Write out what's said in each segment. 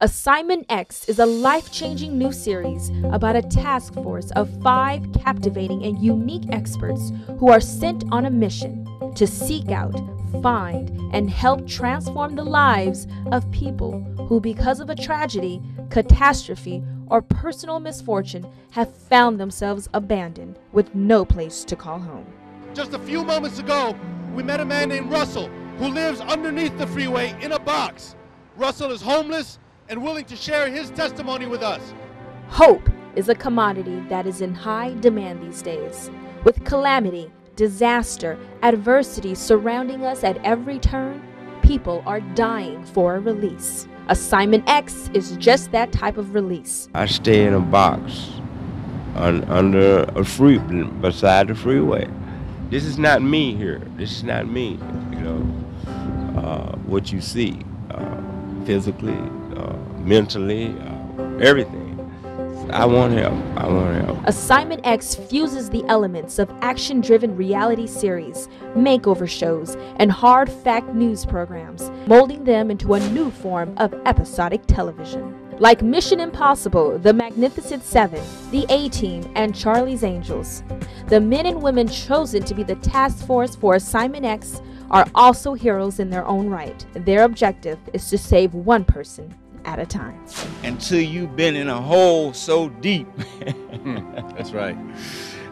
Assignment X is a life changing new series about a task force of five captivating and unique experts who are sent on a mission to seek out, find, and help transform the lives of people who, because of a tragedy, catastrophe, or personal misfortune, have found themselves abandoned with no place to call home. Just a few moments ago, we met a man named Russell who lives underneath the freeway in a box. Russell is homeless and willing to share his testimony with us. Hope is a commodity that is in high demand these days. With calamity, disaster, adversity surrounding us at every turn, people are dying for a release. Assignment X is just that type of release. I stay in a box un, under a free beside the freeway. This is not me here. This is not me. You know uh, what you see uh, physically, uh, mentally, uh, everything. I want help. I want help. Assignment X fuses the elements of action driven reality series, makeover shows, and hard fact news programs, molding them into a new form of episodic television. Like Mission Impossible, The Magnificent Seven, The A Team, and Charlie's Angels, the men and women chosen to be the task force for Assignment X are also heroes in their own right. Their objective is to save one person at a time. Until you've been in a hole so deep. Hmm, that's right.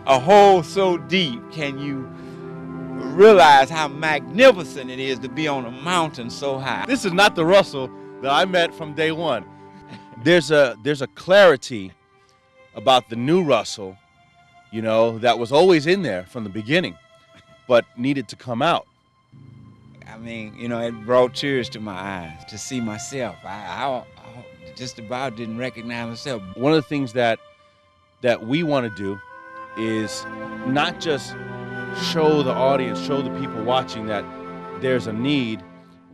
A hole so deep can you realize how magnificent it is to be on a mountain so high. This is not the Russell that I met from day one. There's a there's a clarity about the new Russell, you know, that was always in there from the beginning, but needed to come out. I mean, you know, it brought tears to my eyes to see myself. I, I, I just about didn't recognize myself. One of the things that that we want to do is not just show the audience, show the people watching that there's a need,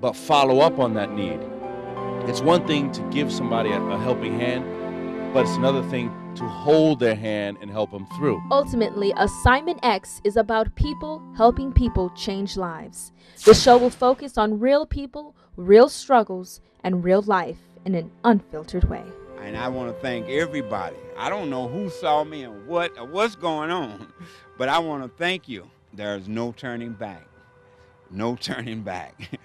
but follow up on that need. It's one thing to give somebody a, a helping hand, but it's another thing to hold their hand and help them through. Ultimately, Assignment X is about people helping people change lives. The show will focus on real people, real struggles, and real life in an unfiltered way. And I want to thank everybody. I don't know who saw me and what or what's going on, but I want to thank you. There's no turning back. No turning back.